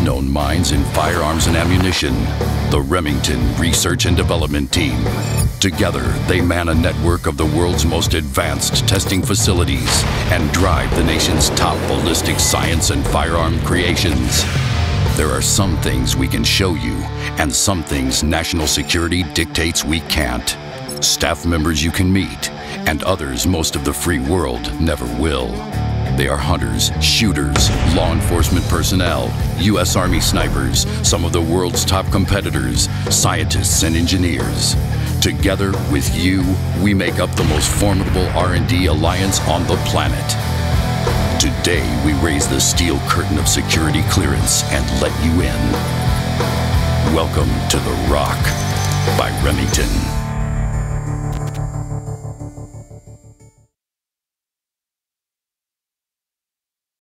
known minds in firearms and ammunition, the Remington Research and Development Team. Together, they man a network of the world's most advanced testing facilities and drive the nation's top ballistic science and firearm creations. There are some things we can show you, and some things national security dictates we can't. Staff members you can meet, and others most of the free world never will. They are hunters, shooters, law enforcement personnel, U.S. Army snipers, some of the world's top competitors, scientists and engineers. Together with you, we make up the most formidable R&D alliance on the planet. Today, we raise the steel curtain of security clearance and let you in. Welcome to The Rock by Remington.